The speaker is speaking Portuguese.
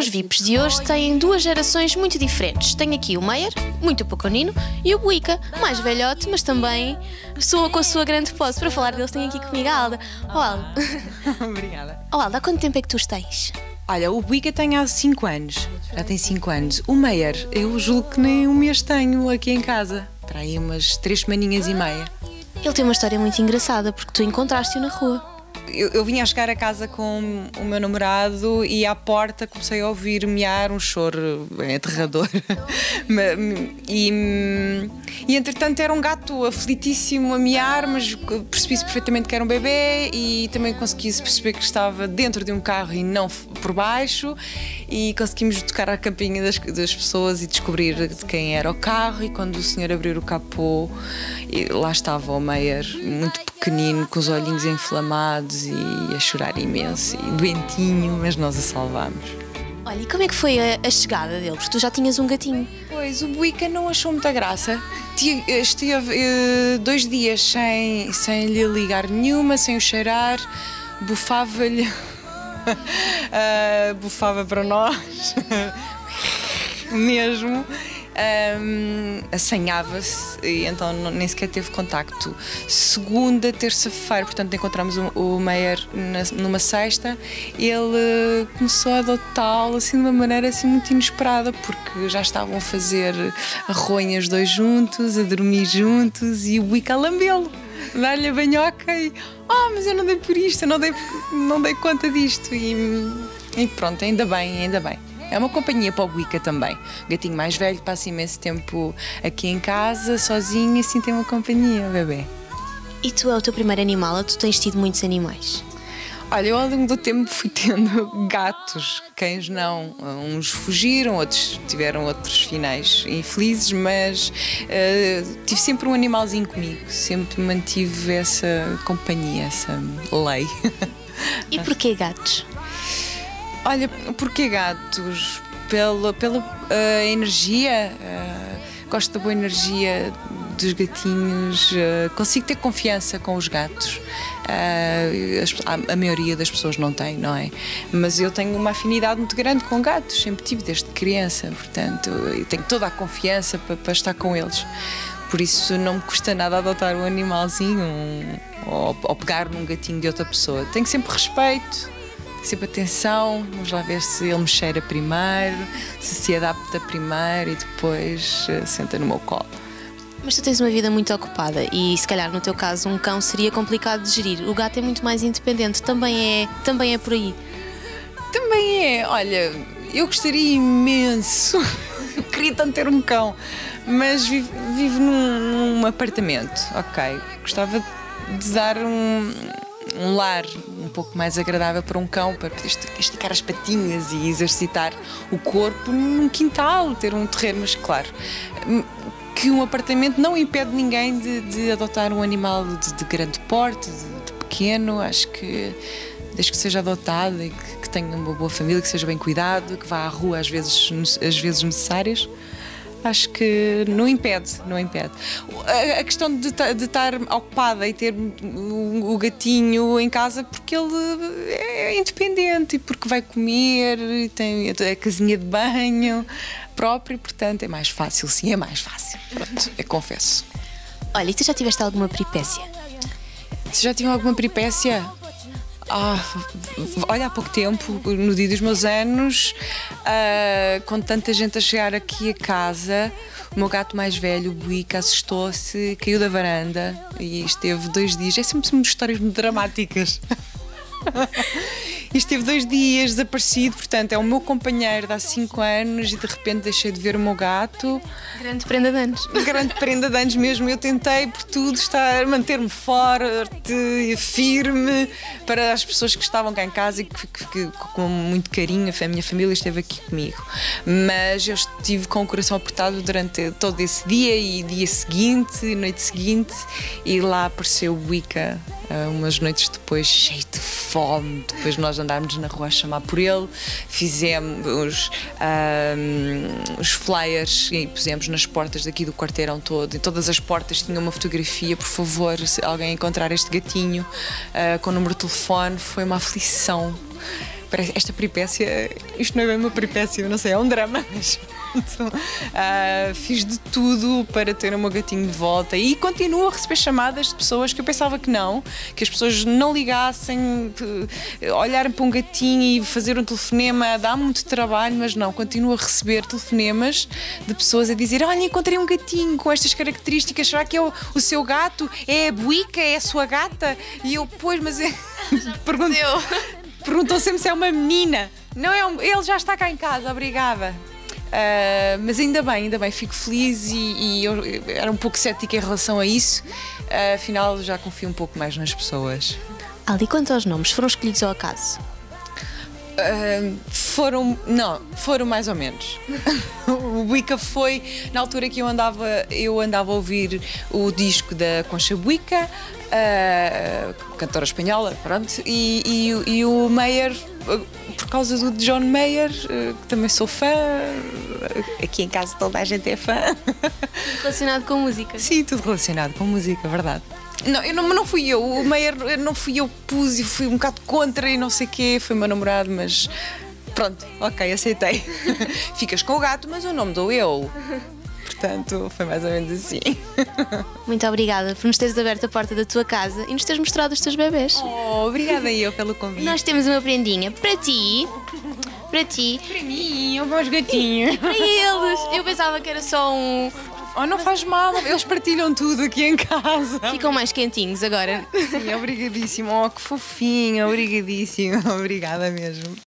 os VIPs de hoje têm duas gerações muito diferentes. Tenho aqui o Meyer, muito pequenino, e o Buica, mais velhote, mas também soa com a sua grande posse. Para falar deles, tenho aqui comigo a Alda. Oh, Alda. Obrigada. Oh, Alda, há quanto tempo é que tu os tens? Olha, o Buica tem há 5 anos. Já tem 5 anos. O Meyer, eu julgo que nem um mês tenho aqui em casa. Para aí umas 3 semaninhas e meia. Ele tem uma história muito engraçada porque tu encontraste-o na rua. Eu, eu vinha a chegar a casa com o meu namorado e à porta comecei a ouvir mear um choro aterrador. e, e entretanto era um gato aflitíssimo a mear, mas percebi-se perfeitamente que era um bebê e também consegui-se perceber que estava dentro de um carro e não por baixo. E conseguimos tocar a campinha das, das pessoas e descobrir de quem era o carro. E quando o senhor abriu o capô, lá estava o Meyer, muito pequenino, com os olhinhos inflamados e a chorar imenso e doentinho, mas nós a salvámos. Olha, e como é que foi a, a, chegada dele? Porque tu já tinhas um gatinho. Pois, o Buica não achou muita graça. Esteve uh, dois dias sem, sem lhe ligar nenhuma, sem o cheirar, bufava-lhe. uh, bufava para nós. Mesmo um, assanhava-se e então nem sequer teve contacto. Segunda, terça-feira, portanto, encontramos o, o Meyer numa sexta, ele começou a adotá-lo assim de uma maneira assim muito inesperada, porque já estavam a fazer arronhas dois juntos, a dormir juntos e o Wicca lambê-lo. Dar-lhe a banhoca e oh, mas eu não dei por isto, eu não dei, não dei conta disto. E, e pronto, ainda bem, ainda bem. É uma companhia para o Wicca também. O gatinho mais velho passa imenso tempo aqui em casa, sozinho, e assim tem uma companhia, bebê. E tu é o teu primeiro animal ou tu tens tido muitos animais? Olha, eu ao longo do tempo fui tendo gatos, cães não. Uns fugiram, outros tiveram outros finais infelizes, mas uh, tive sempre um animalzinho comigo, sempre mantive essa companhia, essa lei. E porquê gatos? Olha, porque gatos? Pela, pela uh, energia, uh, gosto da boa energia dos gatinhos, uh, consigo ter confiança com os gatos. A, a, maioria das pessoas não tem, não é? Mas eu tenho uma afinidade muito grande com gatos, sempre tive desde criança, portanto, tenho toda a confiança para, para estar com eles. Por isso não me custa nada adotar um animalzinho um, ou, ou pegar num gatinho de outra pessoa. Tenho sempre respeito sempre atenção, vamos lá ver se ele me cheira primeiro, se se adapta primeiro e depois uh, senta no meu colo. Mas tu tens uma vida muito ocupada e se calhar no teu caso um cão seria complicado de gerir. O gato é muito mais independente, também é, também é por aí. Também é, olha, eu gostaria imenso, queria tanto ter um cão, mas vivo, vivo num, num apartamento, ok. Gostava de dar um, um lar um pouco mais agradável para um cão, para esticar as patinhas e exercitar o corpo num quintal, ter um terreno, mas claro, que um apartamento não impede ninguém de, de adotar um animal de, de grande porte, de, de, pequeno, acho que desde que seja adotado e que, que, tenha uma boa família, que seja bem cuidado, que vá à rua às vezes, às vezes necessárias acho que não impede, não impede. A, a questão de, de, estar ocupada e ter o, o, gatinho em casa porque ele é independente e porque vai comer e tem a casinha de banho próprio, portanto é mais fácil, sim, é mais fácil. Pronto, eu confesso. Olha, e tu já tiveste alguma peripécia? Se já tive alguma peripécia? Ah, olha, há pouco tempo, no dia dos meus anos, uh, com tanta gente a chegar aqui a casa, o meu gato mais velho, o Buica, assustou-se, caiu da varanda e esteve dois dias. É sempre, sempre histórias muito dramáticas. E esteve dois dias desaparecido, portanto, é o meu companheiro de há 5 anos e de repente deixei de ver o meu gato. Grande prenda de anos. Grande prenda de anos mesmo. Eu tentei por tudo estar, manter-me forte, firme para as pessoas que estavam cá em casa e que, que, que, com muito carinho, a minha família esteve aqui comigo. Mas eu estive com o coração apertado durante todo esse dia e dia seguinte, noite seguinte, e lá apareceu o Wicca uh, umas noites depois, cheio de fome, depois nós andarmos na rua a chamar por ele, fizemos uh, os flyers e pusemos nas portas daqui do quarteirão todo, em todas as portas tinha uma fotografia, por favor, se alguém encontrar este gatinho uh, com o número de telefone, foi uma aflição parece- esta peripécia, isto não é bem uma peripécia, eu não sei, é um drama, mas. Ah, fiz de tudo para ter o meu gatinho de volta e continuo a receber chamadas de pessoas que eu pensava que não, que as pessoas não ligassem, eh, olharem para um gatinho e fazer um telefonema, dá muito trabalho, mas não, continuo a receber telefonemas de pessoas a dizer: Olha, encontrei um gatinho com estas características, será que é o, o seu gato? É a buica? É a sua gata? E eu, pois, mas é. Pergunto, Perguntou sempre se é uma menina. Não é um- ele já está cá em casa, obrigada. Ah, mas ainda bem, ainda bem, fico feliz e, e eu era um pouco cética em relação a isso. Ah, afinal, já confio um pouco mais nas pessoas. Aldi, quanto aos nomes, foram escolhidos ao acaso? Ah, foram, não, foram mais ou menos. o Buica foi na altura que eu andava, eu andava a ouvir o disco da Concha Buica, ah, cantora espanhola, pronto, e, e o- e o Meyer, ah, por causa do John Mayer, ah, que também sou fã, aqui em casa toda a gente é fã. Relacionado com música. Sim, tudo relacionado com música, verdade. Não, eu não, não fui eu, o Meyer não fui eu que pus e fui um bocado contra e não sei o quê, foi o meu namorado, mas pronto, ok, aceitei. Ficas com o gato, mas o nome dou eu. Portanto, foi mais ou menos assim. Muito obrigada por nos teres aberto a porta da tua casa e nos teres mostrado os teus bebés. Oh, obrigada eu pelo convite. Nós temos uma prendinha para ti, para ti, Para mim, os meus gatinhos. para eles. Eu pensava que era só um. Oh, não faz mal, eles partilham tudo aqui em casa. Ficam mais quentinhos agora. Sim, obrigadíssimo. Oh, que fofinho, obrigadíssimo. Obrigada mesmo.